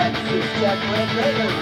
Texas, Jack Red Raiders.